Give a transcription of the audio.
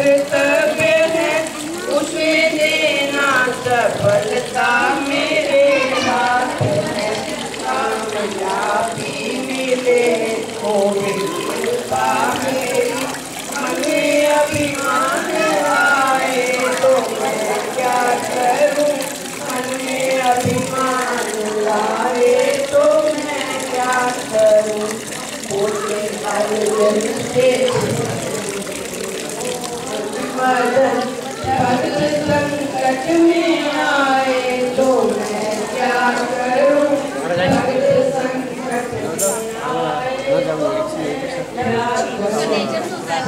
कर्तव्य है देना सफलता मेरे हाथ है कामयाबी अभिमान आए मैं क्या करूँ? मन अभिमान लाए मैं क्या करूँ बोले 我们是北京路在